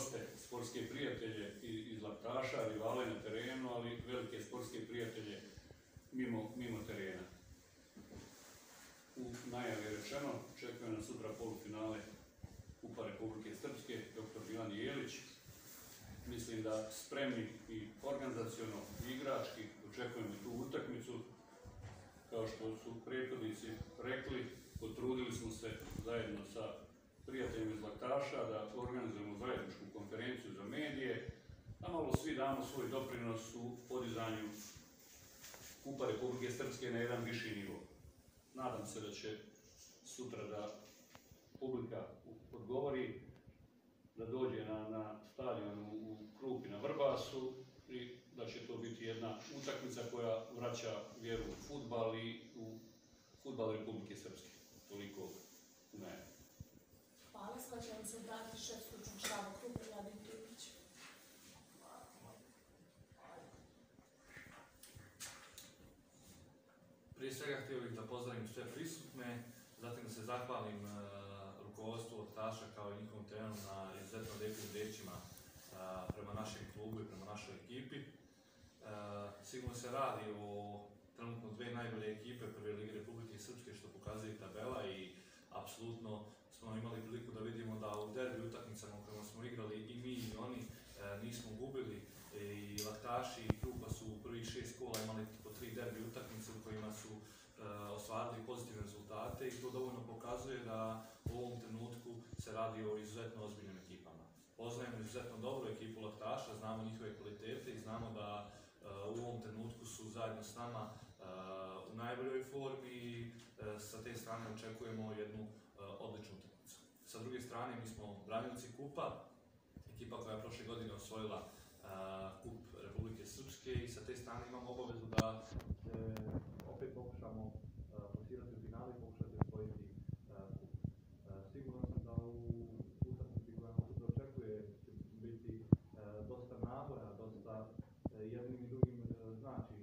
proste sportske prijatelje iz Laptaša, rivale na terenu, ali velike sportske prijatelje mimo, mimo terena. U najavi je rečeno, čekuje nas sutra polufinale Kupa Republike Srpske, dr. Ivan Jelić. Mislim da spremni i organizacijono i igrački očekujemo tu utakmicu. Kao što su prethodnici rekli, potrudili smo se zajedno sa prijateljima iz Laktaša da organizujemo zajedničku konferenciju za medije, a malo svi damo svoj doprinos u podizanju Kupa Republike Srpske na jedan viši nivo. Nadam se da će sutra da publika odgovori, da dođe na, na stadion u, u Krupi na Vrbasu i da će to biti jedna utakmica koja vraća vjeru u futbal i u futbal Republike Srpske. Toliko u mene. Hvala, će vam se dati šef stručnog štaba Krupe, Vladin Tupić. Prije svega htio bih da pozdravim sve prisutne, zatim da se zahvalim uh, rukovodstvu od Taša kao i njihovom trenu na izuzetno lijepim rečima uh, e, prema našem klubu i prema našoj ekipi. Uh, sigurno se radi o trenutno dve najbolje ekipe Prve Lige Republike Srpske što pokazuje tabela i apsolutno smo imali priliku da vidimo da u derbi utakmicama u kojima smo igrali i mi i oni e, nismo gubili e, i Laktaši i Krupa su u prvih šest kola imali po tri derbi utakmice u kojima su e, ostvarili pozitivne rezultate i to dovoljno pokazuje da u ovom trenutku se radi o izuzetno ozbiljnim ekipama. Poznajemo izuzetno dobru ekipu Laktaša, znamo njihove kvalitete i znamo da e, u ovom trenutku su zajedno s nama e, u najboljoj formi i e, sa te strane očekujemo jednu odličnu utakmicu. Sa druge strane, mi smo branilci Kupa, ekipa koja je prošle godine osvojila Kup Republike Srpske i sa te strane imamo obavezu da se opet pokušamo posirati u finali i pokušati osvojiti Kup. Sigurno sam da u utakmici koja nas sutra očekuje će biti dosta nabora, dosta jednim i drugim znači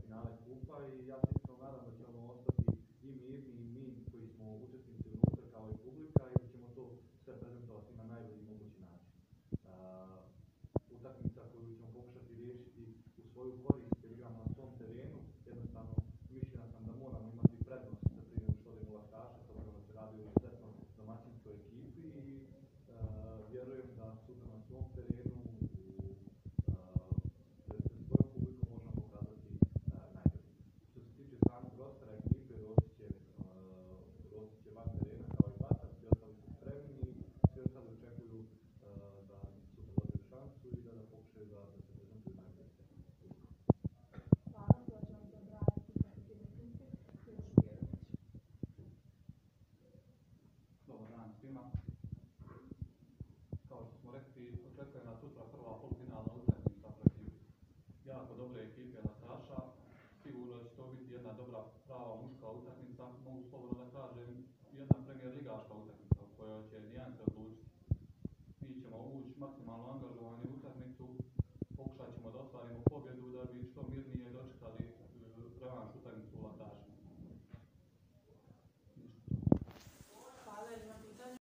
finale Kupa i ja se iskreno nadam da ćemo ostati i mirni i mi koji smo učesnici unutra kao i publika i da ćemo to sve prezentovati na najbolji mogući način. Uh, utakmica koju ćemo pokušati riješiti u rekli, očekuje na sutra prva polfinalna utakmica protiv jako dobre ekipe Nataša. Sigurno će to biti jedna dobra, prava muška utakmica. Mogu slobodno